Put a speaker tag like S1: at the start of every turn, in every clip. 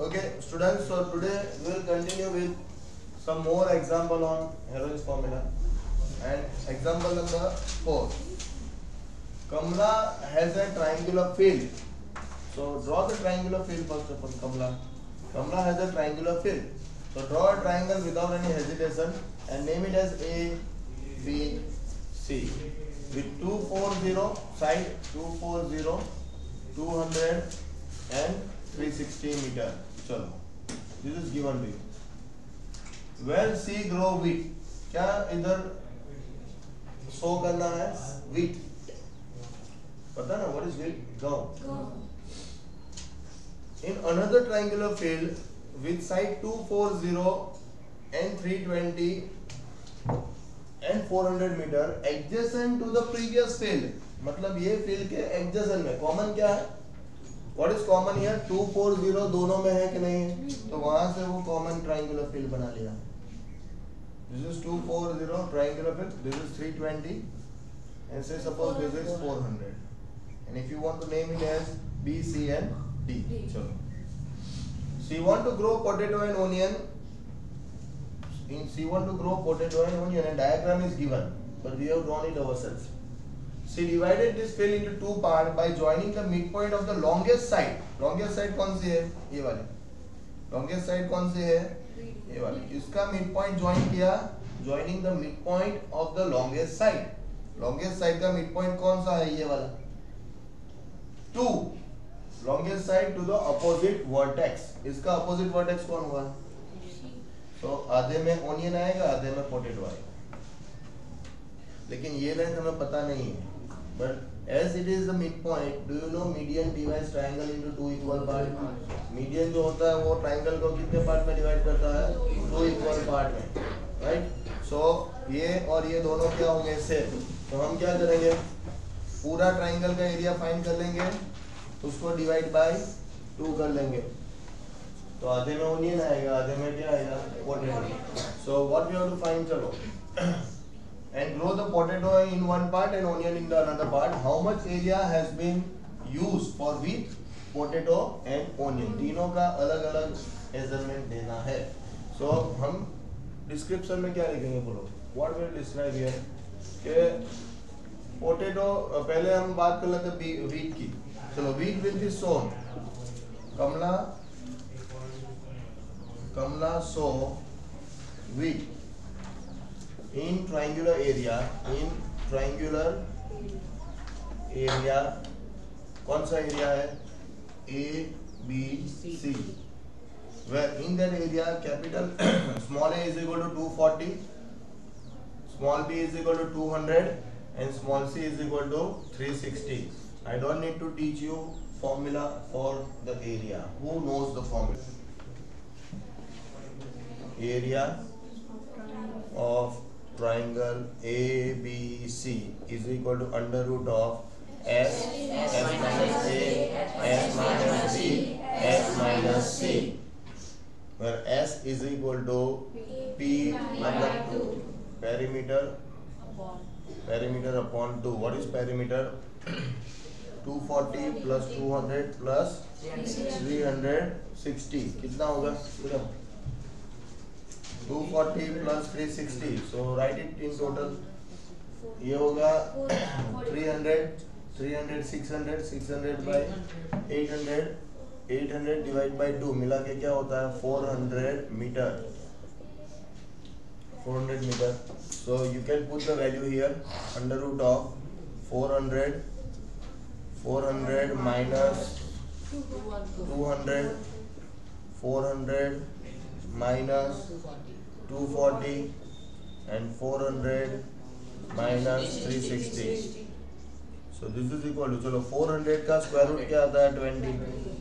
S1: Okay, students, so today we will continue with some more example on Heron's formula. And example number 4. Kamla has a triangular field. So draw the triangular field first of all, Kamla. Kamla has a triangular field. So draw a triangle without any hesitation and name it as A, B, C. With 240 side 240, 200 and 360 meter. चलो। This is given be well see grow wheat क्या इधर सो करना है? Wheat पता ना what is wheat गाँव in another triangular field with side two four zero and three twenty and four hundred metre adjacent to the previous field मतलब ये फ़ील्ड के एडजस्टेंट में कॉमन क्या है? व्हाट इज़ कॉमन हियर 2 4 0 दोनों में है कि नहीं? तो वहाँ से वो कॉमन ट्रायंगुलर फिल बना लिया। This is 2 4 0 triangular field this is 320 and say suppose this is 400 and if you want to name it as B C and D चलो so you to grow potato and onion see want to grow potato and onion and diagram is given but we have drawn it ourselves She divided this field into two parts by joining the midpoint of the longest side. Longest side कौन सी है? ये वाली. Longest side कौन सी है? ये वाली. इसका midpoint join किया. Joining the midpoint of the longest side. Longest side का midpoint कौन सा है? ये वाला. Two. Longest side to the opposite vertex. इसका opposite vertex कौन हुआ? तो आधे में onion आएगा, आधे में potato आएगा. लेकिन ये लेंथ हमें पता नहीं है but as it is the midpoint do you know median divides triangle into two equal part median जो होता है वो triangle को कितने part में divide करता है two equal part में right so ये और ये दोनों क्या होंगे सेम तो हम क्या करेंगे पूरा triangle का एरिया फाइंड कर लेंगे उसको डिवाइड बाय टू कर लेंगे तो आधे में ओनियन आएगा आधे में क्या आएगा so what we have to find चलो and grow the potato in one part and onion in the another part how much area has been used for wheat potato and onion तीनों का अलग अलग measurement देना है so हम description में क्या लिखेंगे बोलो what will describe here के potato पहले हम बात कर लेते wheat की चलो wheat will be sown Kamala Kamala sow wheat in triangular area in triangular area कौन सा एरिया है? A B C where in that area capital small A is equal to two forty small B is equal to two hundred and small C is equal to three sixty I don't need to teach you formula for the area who knows the formula area of triangle A B C is equal to under root of S S minus A S minus B S minus C where S is equal to P मतलब perimeter perimeter upon two what is perimeter 240 plus 200 plus 360 कितना होगा? पूरा? 240 plus 360 so write it in total ये होगा 300 300 600 600 by 800 800 divide by 2 मिला के क्या होता है 400 metre 400 metre so you can put the value here under root of 400 400 minus 200 400 minus 240 and 400 minus 360 so, this is equal to, चलो 400 का स्क्वायर रूट क्या आता है? 20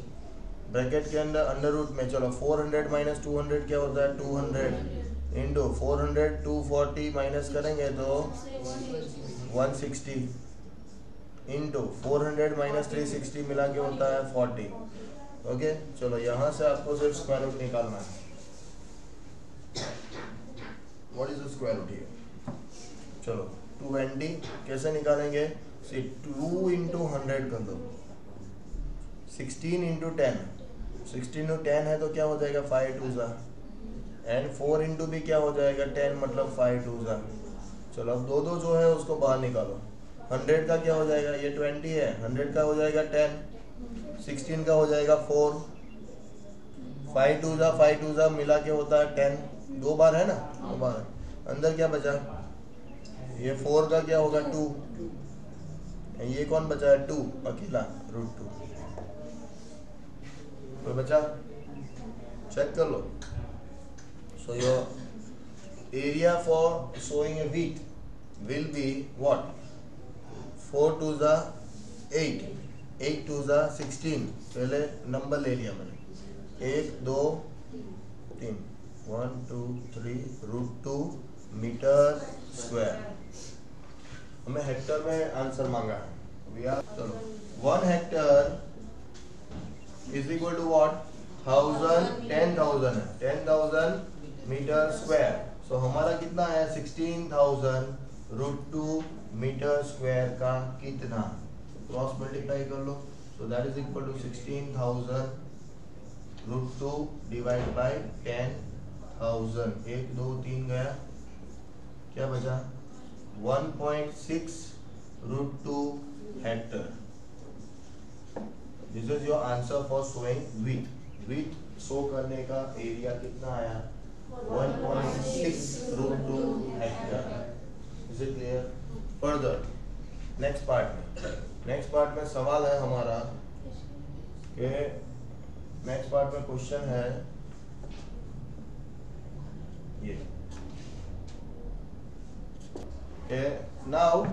S1: ब्रैकेट के अंदर अंडर रूट में, चलो 400 माइनस 200 क्या होता है? 200 इंटू 400 240 माइनस करेंगे तो 160 इंटू 400 माइनस 360 मिला के होता है 40 ओके okay? चलो यहाँ से आपको सिर्फ़ स्क्वायर रूट निकालना है। What is the square root here चलो 220 कैसे निकालेंगे? सी 2 इंटू हंड्रेड कर दो। 16 into ten sixteen two ten है तो क्या हो जाएगा? फाइव टू ज़ा। एंड फोर इंटू भी क्या हो जाएगा? टेन मतलब फाइव टू ज़ा। चलो, अब दो दो जो है उसको बाहर निकालो। हंड्रेड का क्या हो जाएगा? ये ट्वेंटी है। हंड्रेड का हो जाएगा टेन सिक्सटीन का हो जाएगा फोर फाइव टू ज़ा फाइव टू ज़ा मिला के होता है टेन दो बार है ना? दो बार। अंदर क्या बचा? ये फोर का क्या होगा? टू ये कौन बचा है? टू अकेला। रूट टू तो बचा? चेक कर लो। So your area for sowing a wheat will be what four two ज़ा एट एट टू ज़ा सिक्सटीन पहले नंबर ले लिया मैंने। एक, दो, तीन। One two three root two metre square हमें हेक्टर में आंसर मांगा है। आर चलो। One hectare is equal to what thousand ten thousand है। Ten thousand metre square so हमारा कितना है? Sixteen thousand root two metre square का कितना? क्रॉस मल्टीप्लाई कर लो। So that is equal to sixteen thousand root two divide by ten thousand. एक, दो, तीन गया। क्या बचा? One point six root two hectare. This is your answer for sowing wheat wheat sow करने का एरिया कितना आया? One point six root two hectare. Is it clear further next part में। नेक्स्ट पार्ट में सवाल है हमारा के नेक्स्ट पार्ट में क्वेश्चन है ये now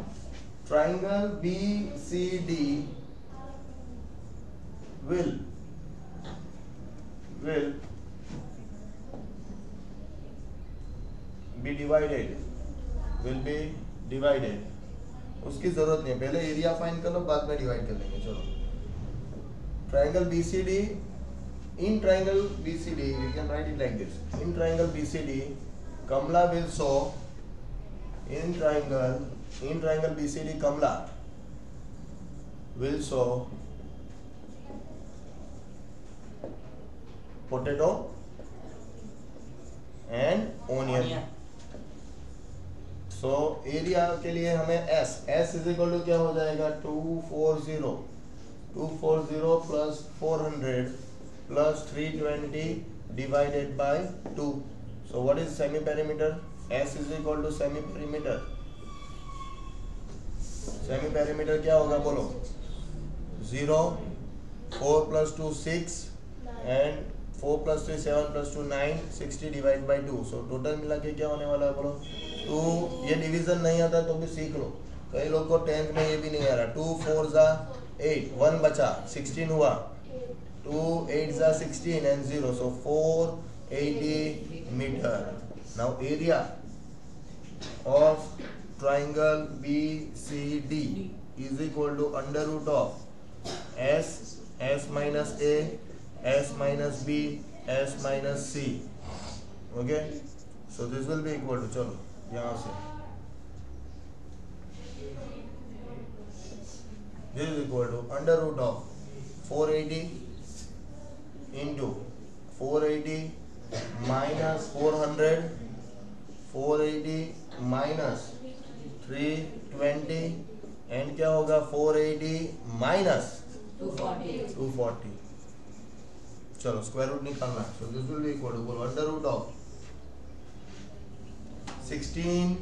S1: triangle B C D will will be divided will be divided उसकी ज़रूरत नहीं है। पहले एरिया फाइन कर लो, बाद में डिवाइड कर लेंगे। चलो। Triangle B C D in triangle BCD we can write it like this in triangle BCD Kamla will show in triangle in triangle BCD Kamla will show potato and onion so so, area के लिए हमें S S is equal to क्या हो जाएगा two four zero two four zero plus four hundred twenty divided by two so what is semi perimeter S is equal to semi perimeter क्या होगा बोलो? Zero four plus two six and four plus three seven plus two nine sixty divide by two so total मिला के क्या होने वाला है बोलो? टू ये डिवीज़न नहीं आता तो भी सीख लो। कई लोग को टेंथ में ये भी नहीं आ रहा। टू फोर जा एट वन बचा. सिक्सटीन हुआ. टू एट जा sixteen and zero so four eighty Now area of triangle BCD is equal to under root of S, S minus A, S minus B, S minus C. Okay? So this will be equal to चलो यहाँ से this is equal to under root of 480 into 480 minus 400 480 minus 320 and क्या होगा? 480 minus 240 चलो square root निकालना so this will be equal to under root of 16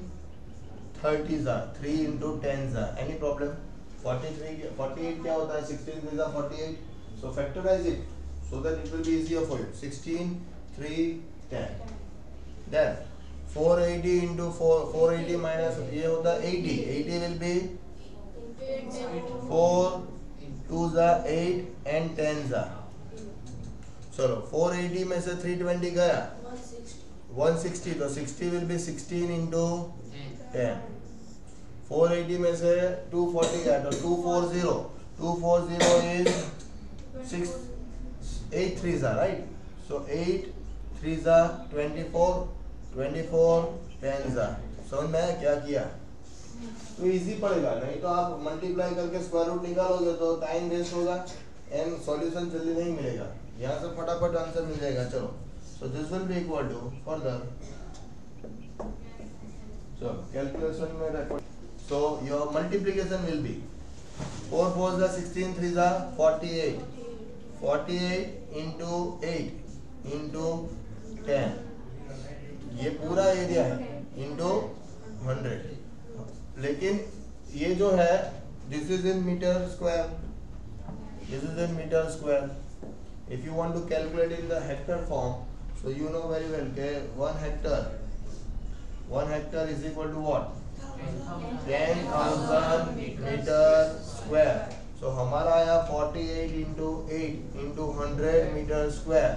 S1: 30 are 3 into 10 are. Any problem? 43 48 क्या होता है? 16 is 48 so, factorize it. So that it will be easier for you 16 3 10 then 480 into 4 480 minus ये होता है 80 80 will be 4 2 जा 8 and 10 जा चलो 480 में से 320 गया 160 तो 60 will be 16 into 10 480 में से 240 गया तो 240 240 is 6 8 3 जा right? So 8 3 जा 24 ट्वेंटी फोर टेन समझ में क्या किया तो इजी पड़ेगा, नहीं तो आप मल्टीप्लाई करके स्क्वायर रूट निकालोगे तो टाइम वेस्ट होगा एंड सॉल्यूशन जल्दी नहीं मिलेगा। यहाँ से फटाफट आंसर मिल जाएगा, चलो। So this will be equal to further चलो कैलकुलेशन में so your multiplication will be 4 4 is 16 3 is 48 48 into 8 into 10 ये पूरा एरिया है इंटू 100 लेकिन ये जो है this is in metre square this is in meter square if you want to calculate in the hectare form so you know very well okay one hectare one hectare is equal to what 10000 meter square so, हमारा आया 48 into 8 into 100 meter square.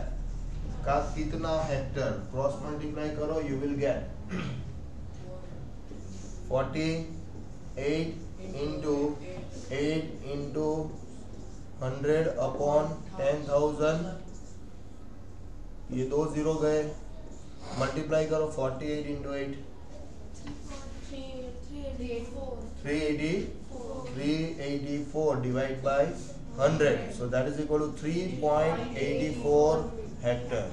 S1: का कितना hectare cross multiply करो you will get 48 into eight into hundred upon ten thousand ये दो ज़ीरो गए. Multiply करो forty eight into eight three eighty three eighty four divide by hundred so that is equal to three point eighty four hectare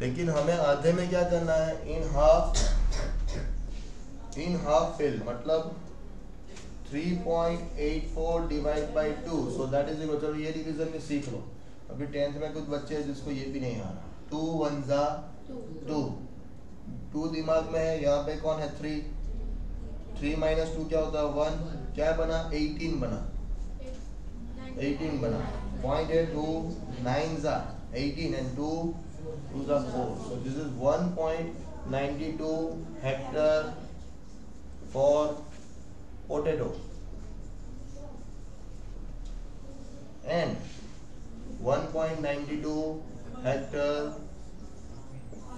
S1: लेकिन हमें आधे में क्या करना है? In half in half fill मतलब 3.84 divide by 2 so that is equal चलो ये डिवीज़न में सीख लो। अभी टेंथ में कुछ बच्चे हैं जिसको ये भी नहीं आ रहा। टू वन जा टू टू दिमाग में है, यहाँ पे कौन है? थ्री थ्री माइनस टू क्या होता है? वन। क्या बना? एटीन बना। एटीन बना। पॉइंट है टू नाइन जा। एटीन एंड टू टू जा four so this is one point ninety two hectare for potato. And 1.92 hectare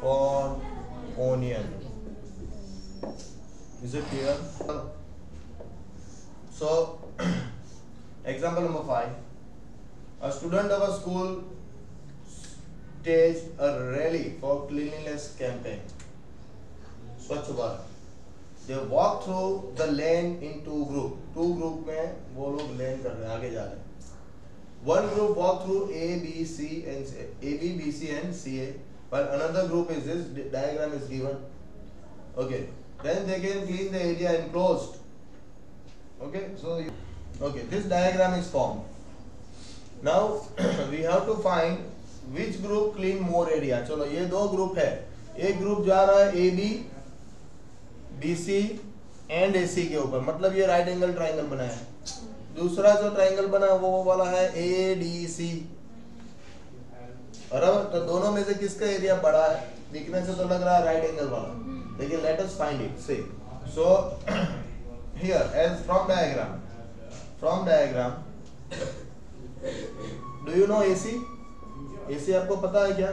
S1: for onion. Is it clear so example number 5 a student of a school staged a rally for cleanliness campaign Swachh Bharat they walk through the lane in two group two group में वो लोग लेन कर रहे हैं आगे जा रहे हैं one group walk through A B C and A B B C and C A but another group is this diagram is given okay then they can clean the area enclosed. Okay so you, okay this diagram is formed. Now we have to find which group clean more area. चलो ये दो group है। एक group जा रहा है A B B C and A C के ऊपर। मतलब ये राइट एंगल ट्राइंगल बना है। दूसरा जो ट्राइंगल बना वो वाला है ए डी सी बराबर? तो दोनों में से किसका एरिया बड़ा है? दिखने से तो लग रहा है राइट एंगल वाला। लेकिन लेट अस फाइंड इट से so here as from diagram from diagram do you know AC AC आपको पता है क्या?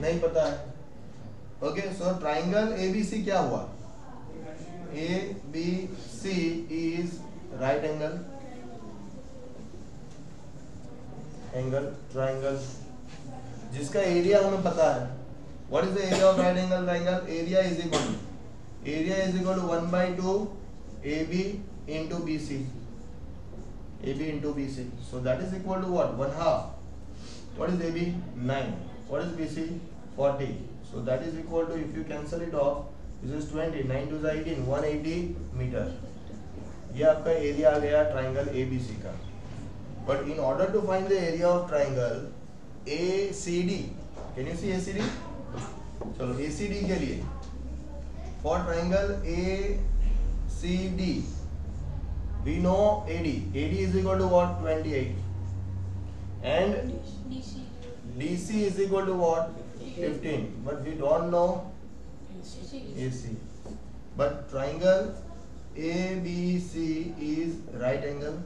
S1: नहीं पता है। ओके सो ट्राइंगल एबीसी क्या हुआ? A B C is right angle angle triangle जिसका एरिया हमें पता है। Angle triangle area is equal to area is equal to one by two A B into B C A B into B C so that is equal to what one half what is A B nine what is B C forty so that is equal to if you cancel it of this is twenty nine two eighteen one eighty metre ये आपका area आ गया triangle A B C का. But in order to find the area of triangle ACD. Can you see ACD? चलो A C D के लिए। For triangle A C D we know A D A D is equal to what twenty eight and D C is equal to what fifteen but we don't know A C but triangle A B C is right angle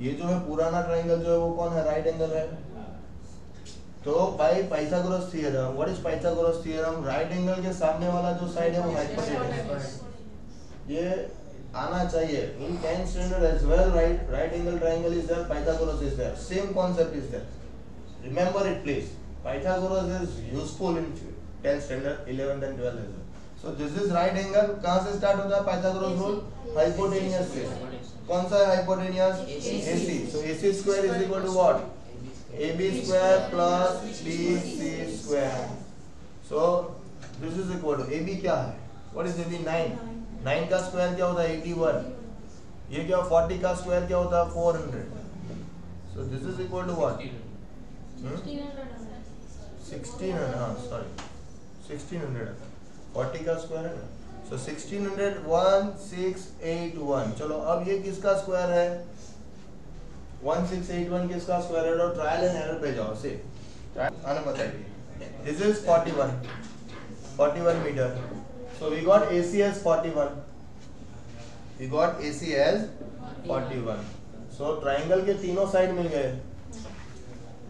S1: ये जो है पुराना triangle जो है, वो कौन है? Right angle है। तो भाई Pythagoras theorem what is Pythagoras theorem right angle के सामने वाला जो साइड है वो हाइपोटेनस ये आना चाहिए। In 10 standard as well right right angle triangle is there Pythagoras is there same concept is there remember it please Pythagoras is useful in 10 standard 11th and 12th as well. So this is right angle कहाँ से start होता है? Pythagoras rule hypotenuse से। कौन सा है hypotenuse AC so AC square is equal to what AB square plus BC square so this is equal to AB क्या है? व्हाट इज़ AB 9 9 का स्क्वायर क्या होता है? 81 ये क्या 40 का स्क्वायर क्या होता है? 400 so this is equal to what 1600 हाँ सॉरी 1600 40 का स्क्वायर है ना? सो 1600 1681 चलो, अब ये किसका स्क्वायर है? 1681 किसका स्क्वायर है और ट्रायल एंड एरर पे जाओ से आना बताइए this is 41 41 metre so we got AC as 41 we got AC as 41 so triangle के तीनों साइड मिल गए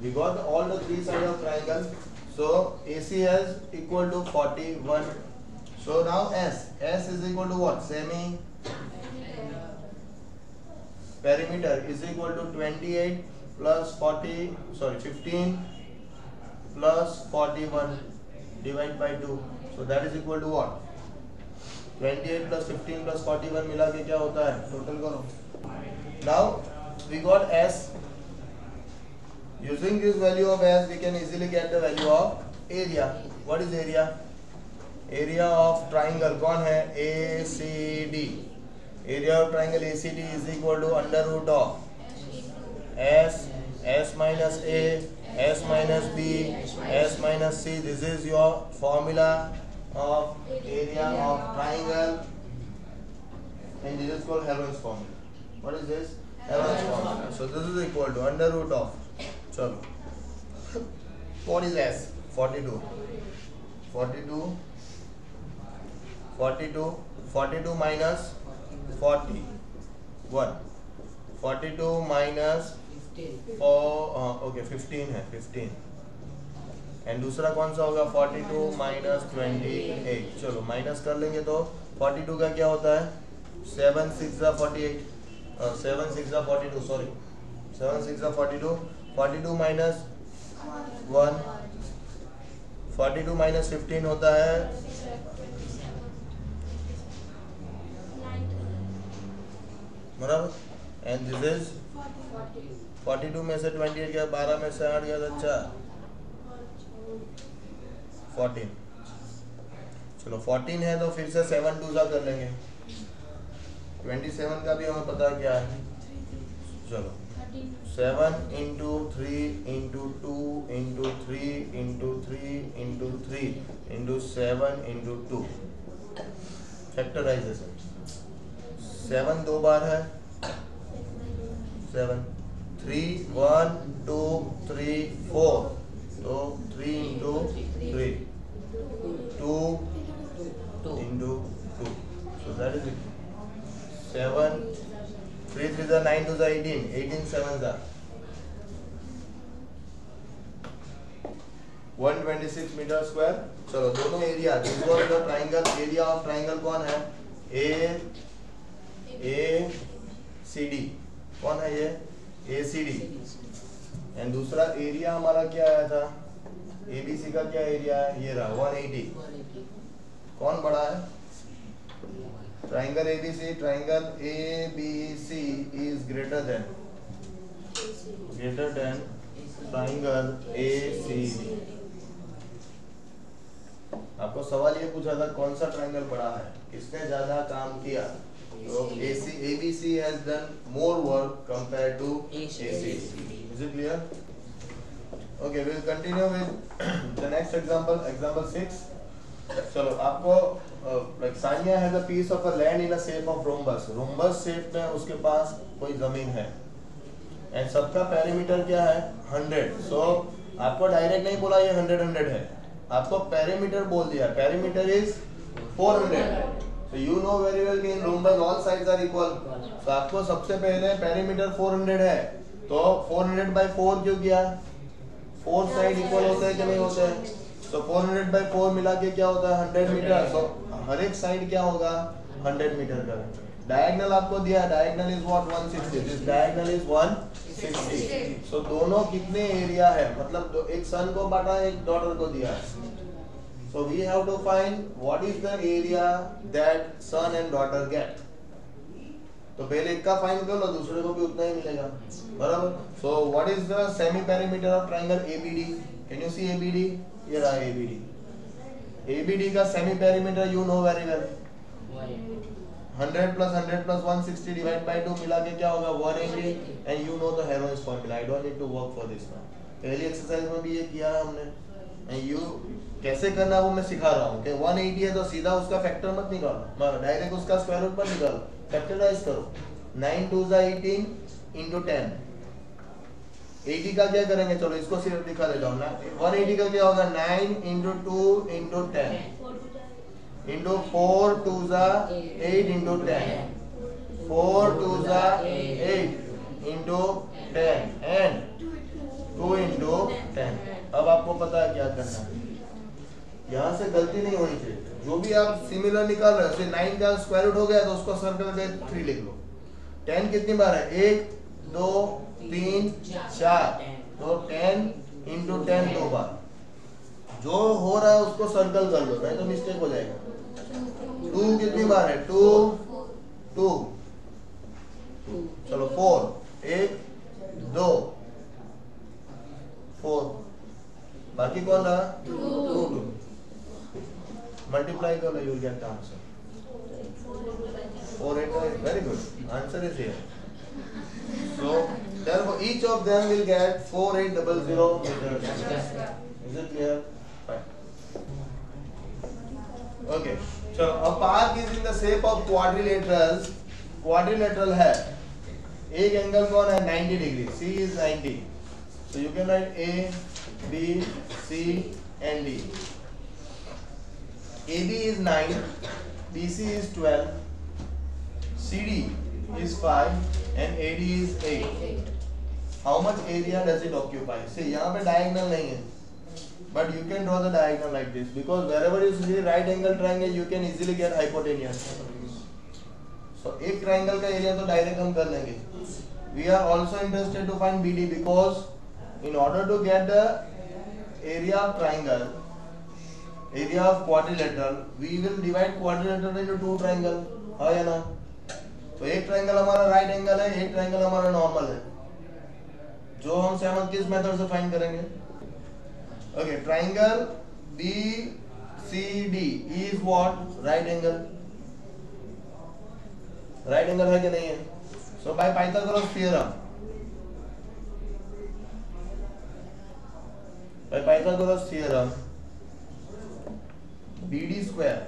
S1: we got all the three sides of triangle so AC has equal to 41 so now S S is equal to what semi perimeter is equal to 28 plus 40 sorry 15 plus 41 divided by 2 so that is equal to what 28 plus 15 plus 41 मिला के क्या होता है total करो now we got s using this value of s we can easily get the value of area what is area area of triangle कौन है ACD area of triangle ACD is equal to under root of s s minus a s minus b s minus c this is your formula of area of triangle and this is called Heron's formula. What is this? Heron's formula. So this is equal to under root of chalo. What is S? 42. 42 42 42 minus 40 1 42 minus 4 uh, okay 15 है 15 and दूसरा कौन सा होगा? 42 minus twenty चलो minus कर लेंगे तो 42 का क्या होता है? सेवन सिक्स ज़ा फोर्टी एट सेवन सिक्स ज़ा forty two sorry seven six ज़ा forty two forty two minus one forty two minus fifteen होता है बराबर? And this is forty two में से ट्वेंटी एट गया बारह में से आठ गया तो अच्छा। फोर्टीन चलो फोर्टीन है तो फिर से सेवन टू सा कर लेंगे। ट्वेंटी सेवन का भी हमें पता क्या है? चलो। Seven into three into two into three into three into three into seven into two factorization seven दो बार है। Seven three one two three four तो three into three two into two so that is it seven three three ज़ा nine two ज़ा eighteen eighteen seven ज़ा one twenty six metre square चलो दोनों area this was the triangle area of triangle कौन है? A A C D कौन है ये? ए सी डी एंड दूसरा एरिया हमारा क्या आया था? एबीसी का क्या एरिया है? ये रहा 180 कौन बड़ा है? Triangle ABC triangle ABC is greater than greater than triangle ACD आपको सवाल ये पूछा था, कौन सा ट्राइंगल बड़ा है? किसने ज़्यादा काम किया? तो AC ABC has done more work compared to AC. Is it clear? Okay, we'll continue with the next example, example six. चलो आपको like Sanya has a piece of a land in a shape of rhombus. Rhombus shape में उसके पास कोई ज़मीन है and सबका perimeter क्या है 100. So आपको डायरेक्ट नहीं बोला ये 100 100 है आपको पेरीमीटर बोल दिया perimeter is 400 so you know very well कि in rhombus all sides are equal. So आपको सबसे पहले पेरीमीटर 400 है। तो 400 by 4 क्यों किया? फोर साइड इक्वल होते हैं कि नहीं होते हैं? so 400 by 4 मिला के क्या होता है 100 मीटर so हर एक साइड क्या होगा? 100 मीटर का। डायगोनल आपको दिया diagonal is what 160 this diagonal is 160 so दोनों कितने एरिया है? मतलब एक सन को बांटा एक डॉटर को दिया है। So we have to find what is the area that son and daughter get. तो पहले एक का फाइंड कर लो दूसरे को भी उतना ही मिलेगा बराबर so what is the semi perimeter of triangle ABD can you see ABD ये रहा एबीडी एबीडी का semi perimeter you know very well 100 plus 100 plus 160 divided by 2 मिला के क्या होगा 180 and you know the Heron's formula I don't need to work for this now पहली exercise में भी ये किया है हमने and you, कैसे करना वो मैं सिखा रहा हूँ। कि 180 है तो सीधा उसका फैक्टर मत निकालो। मारो डायरेक्ट उसका स्क्वायर रूट मत निकालो। फैक्टराइज करो। 9 टू जा 18 into 10 80 का क्या करेंगे? चलो, इसको सिर्फ़ दिखा देता हूँ ना 180 का क्या होगा? 9 into 2 into 10 into 4 to the 8 into 10 4 to the 8 into 10 and 2 into 10 आपको पता है क्या करना है? यहाँ से गलती नहीं होनी चाहिए। जो भी आप सिमिलर निकाल रहे हो, जैसे नाइन का स्क्वायर रूट हो गया तो उसको सर्कल पे थ्री लिख लो। टेन कितनी बार है? एक, दो, तीन, चार। तो टेन इंटू टेन दो बार। जो हो रहा है, उसको सर्कल कर लो, नहीं तो मिस्टेक हो जाएगा। टू कितनी बार है? टू टू चलो फोर एक, दो। फोर बाकी कौन रहा टू टू मल्टीप्लाई कर लो you get the answer four eight very good answer is here so therefore each of them will get 4800 meters is it clear fine okay so a park is in the shape of quadrilaterals quadrilateral है एक angle कौन है 90 degree C is 90 so you can write A B C and D AB is 9 BC is 12 CD is 5 and AD is 8 how much area does it occupy see यहाँ पे diagonal नहीं है but you can draw the diagonal like this because wherever you see right angle triangle you can easily get hypotenuse so एक triangle का area तो direct हम कर लेंगे we are also interested to find BD because in order to get the area of triangle, area of quadrilateral, we will divide quadrilateral into two triangle. हाँ या तो एक ट्रायंगल हमारा राइट एंगल है, एक ट्रायंगल हमारा नॉर्मल है। जो हम सेवन किस मेथड से फाइंड करेंगे? Okay triangle B C D is what right angle right angle है कि नहीं है? So by Pythagoras theorem by Pythagoras theorem BD square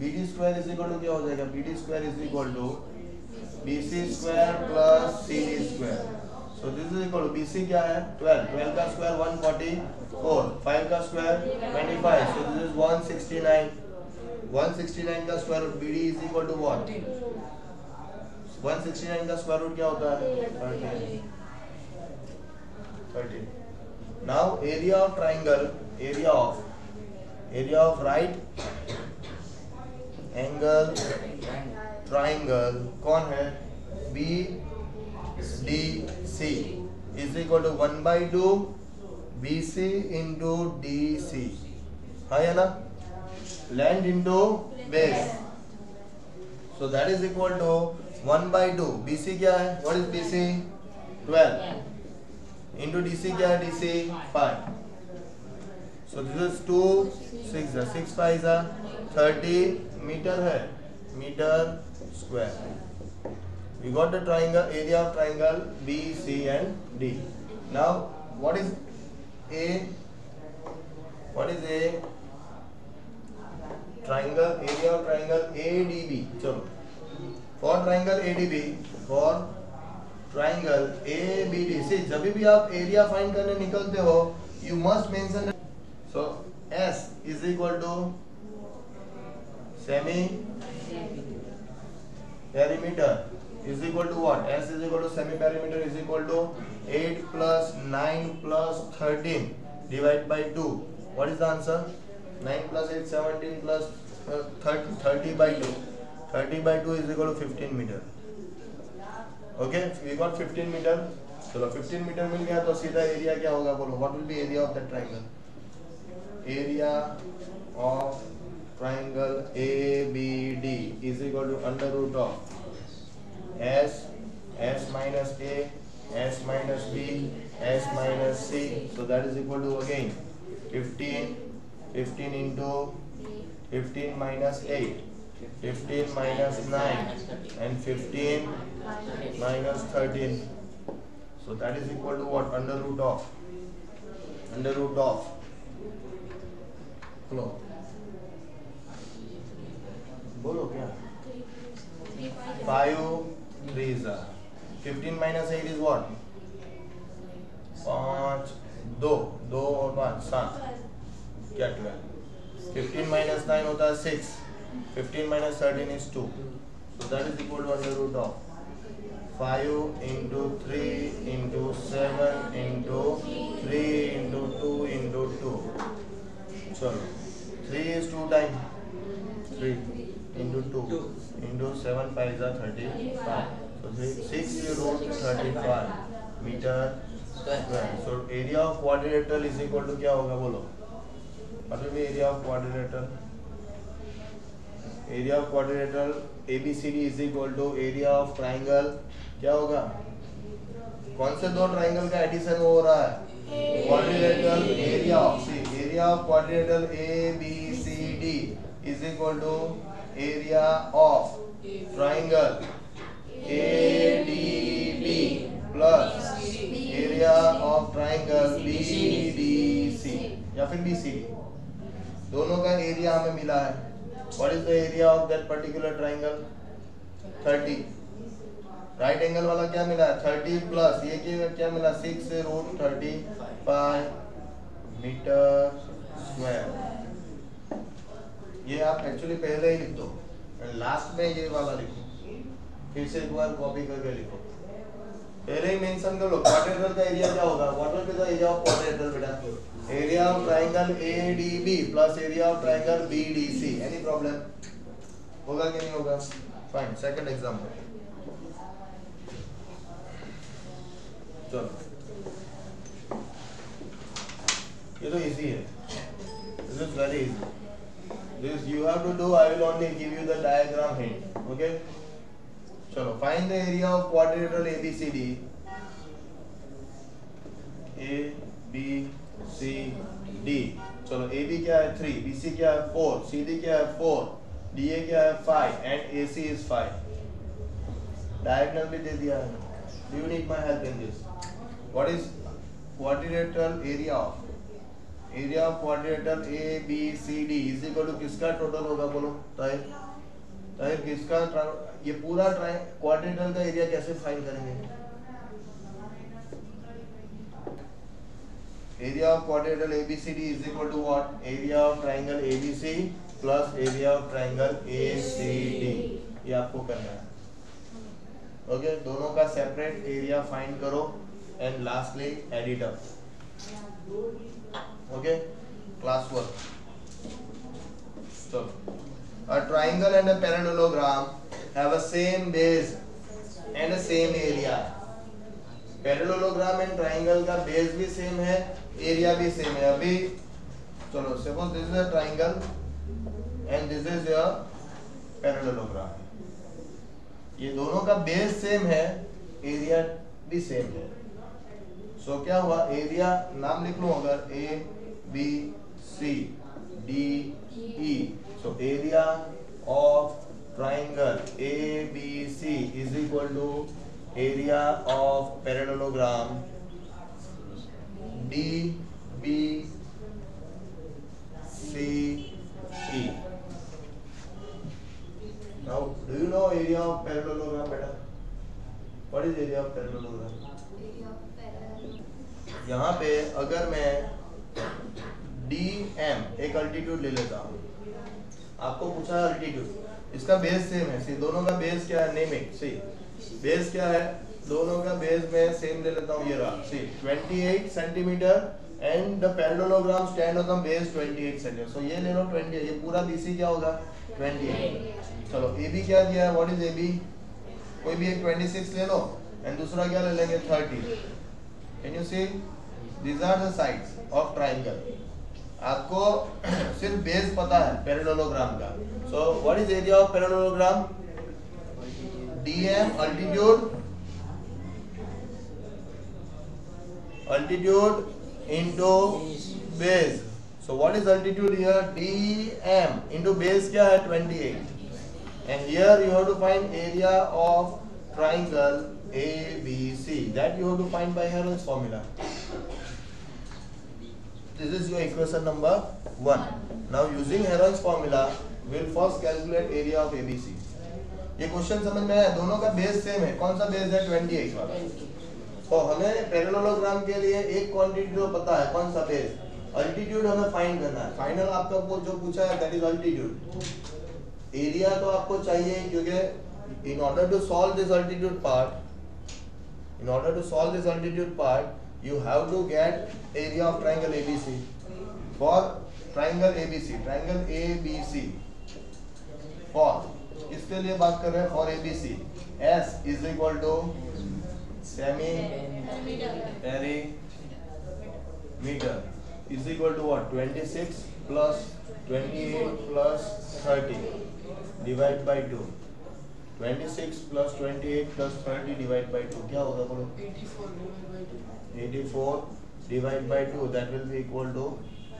S1: BD square is equal to क्या हो जाएगा BD square is equal to BC square plus CD square so this is equal to BC क्या है 12 12 का square 144 5 का square 25 so this is 169 169 का square root BD is equal to what 169 का square root क्या होता है 13 13 now, area of triangle, area of area of right, angle, triangle, कौन है? B D C is equal to one by two B C into D C हाँ या ना? Land into base so that is equal to one by two B C क्या है? What is B C twelve into D C क्या है D C five this is two six है six five है thirty meter है meter square. We got the triangle area of triangle B, C and D. Now what is A? What is A? Triangle area of triangle ADB. चलो for triangle ADB for triangle ABD. See जब भी आप area find करने निकलते हो mention So S is equal to semi perimeter is equal to what? S is equal to semi perimeter is equal to 8 plus 9 plus 13 divided by 2. What is the answer? 9 plus 8 17 plus uh, 30, 30 by 2. 30 by 2 is equal to 15 meter. Okay, we got 15 meter. चलो 15 metre मिल गया तो सीधा area क्या होगा बोलो what will be area of the triangle area of triangle ABD is equal to under root of S, S minus A, S minus B, S minus C. So that is equal to again 15, 15 into 15 minus 8, 15 minus 9, and 15 minus 13. So that is equal to what? Under root of. Under root of. Hello. बोलो क्या five three fifteen minus eight is what पाँच, दो दो और पाँच, सात क्या twelve fifteen minus nine होता है six fifteen minus thirteen is two so that is equal to under root of five into three into seven into three into two into two चलो three is two time three into two into seven five thirty five six root thirty five metre so area of quadrilateral is equal to क्या होगा बोलो? मतलब area of quadrilateral area of quadrilateral A B C D is equal to area of triangle क्या होगा? कौन से दो triangle का एडिशन हो रहा है? Quadrilateral area of C area of quadrilateral A B C D is equal to area of triangle ADB plus area of triangle BDC या फिर BCD दोनों का एरिया हमें मिला है। What is the area of that particular triangle 30 right angle वाला क्या मिला? 30 प्लस ये क्या मिला? 6 से रूट 35 मीटर स्क्वायर ये आप एक्चुअली पहले ही लिख दो। लास्ट में ये वाला लिखो फिर से एक बार कॉपी करके लिखो। पहले ही मेंशन कर लो। क्वाड्रेटर का एरिया क्या होगा? What the area of quadrilateral बेटा। Area of triangle ADB plus area of triangle BDC any problem होगा कि नहीं होगा? फाइन सेकंड एग्जांपल चलो ये तो इजी है this is very easy this you have to do I will only give you the diagram hint okay चलो find the area of quadrilateral ABCD A B C D चलो AB क्या है three BC क्या है four CD क्या है four DA क्या है five and AC is five diagonal भी दे दिया है you need my help in this what is quadrilateral area of area of quadrilateral A B C D is equal to किसका total होगा बोलो ताहिर ताहिर किसका ये पूरा क्वाड्रेटर का एरिया कैसे फाइंड करेंगे area of quadrilateral ABCD is equal to what? Area of triangle ABC plus area of triangle ACD. ये आपको करना है ओके okay, दोनों का सेपरेट एरिया फाइंड करो and lastly add it up okay? Class work so, a triangle and a parallelogram have a same base and a same area. Parallelogram and triangle का base भी same है area भी same है. अभी, चलो suppose this is a triangle and this is a parallelogram ये दोनों का बेस सेम है एरिया भी सेम है. सो क्या हुआ? एरिया नाम लिख लो अगर? A B C D E so area of triangle A B C is equal to area of parallelogram D B पूछा अल्टीट्यूड इसका बेस सेम है। सी दोनों का बेस क्या है? नेम इट सी बेस क्या है? दोनों का बेस में सेम ले लेता हूँ, ये रहा। See 28 centimetre and the parallelogram stand on the base 28 centimetre so ये ले लो 20 ये पूरा बीसी क्या होगा? 28 चलो ए बी क्या दिया है? व्हाट इज़ ए बी कोई भी एक 26 ले लो एंड दूसरा क्या ले लेंगे? 30 can you see these are the sides of triangle आपको सिर्फ़ बेस पता है पैरेललोग्राम का। So what is area of parallelogram DM altitude altitude into base so what is altitude here DM into base क्या है? 28 and here you have to find area of triangle ABC that you have to find by Heron's formula. This is your equation number 1 now, using Heron's formula, we'll first calculate area of ABC ये question समझ में आया? दोनों का base same है। कौन सा base है? 28 वाला। तो हमें पैरेललोग्राम के लिए एक क्वांटिटी तो पता है, कौन सा बेस अल्टीट्यूड हमें फाइंड करना है। फाइनल आपका वो जो पूछा है दैट इज़ अल्टीट्यूड एरिया तो आपको चाहिए, क्योंकि in order to solve this altitude part in order to solve this altitude part you have to get area of triangle ABC for triangle ABC triangle ABC for इसके लिए बात कर रहे हैं for ABC S is equal to semi perimeter is equal to what 26 plus 28 plus 30 divide by 2 26 plus 28 plus 30 divide by 2 क्या होगा बोलो 84 divided by 2 that will be equal to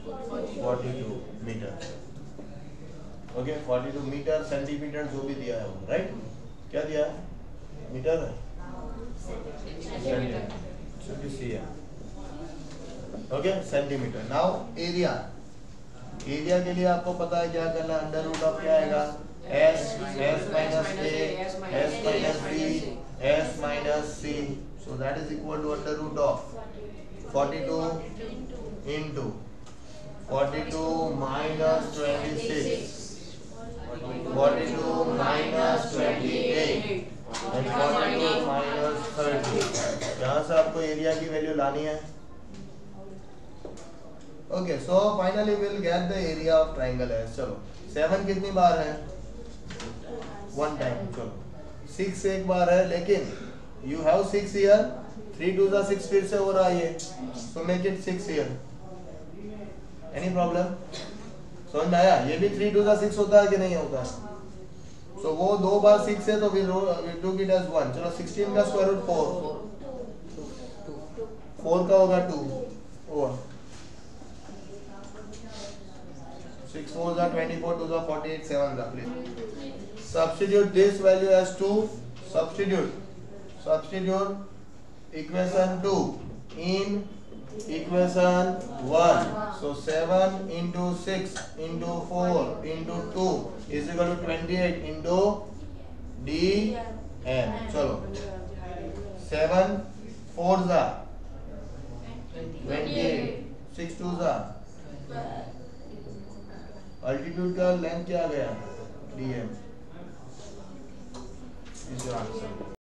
S1: 42 meter okay 42 meter centimeter जो भी दिया है वो right क्या दिया है मीटर है okay centimeter now area area के लिए आपको पता है क्या करना है अंडर रूट ऑफ़ क्या आएगा s s minus a s minus b s minus c So that is equal to under root of 42 into 42 minus 26 42 minus 28 and 42 minus 30 यहाँ से आपको एरिया की वैल्यू लानी है okay so finally will get the area of triangle है चलो seven कितनी बार है वन टाइम चलो सिक्स एक बार है लेकिन you have six year three two जा सिक्स फिर से हो रहा है so make it six year any problem समझ में आया? ये भी थ्री टू जा सिक्स होता है कि नहीं होता? है सो so, वो दो बार सिक्स है तो will do it as one चलो सिक्सटीन का स्क्वायर रूट फोर फोर का होगा टू ओवर सिक्स फोर जा ट्वेंटी फोर टू जा फोर्टी एट सेवन जा please substitute this value as two substitute substitute equation 2 in equation 1 so 7 into 6 into 4 into 2 is equal to 28 into d n चलो 7 4 जा 28 6 2 जा altitude का length क्या आ गया dm is your answer.